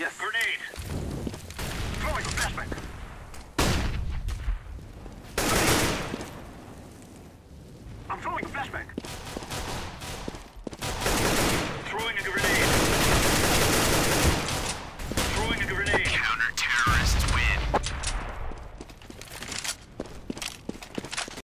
Yes. Grenade. Throwing flashbang. I'm throwing a flashbang.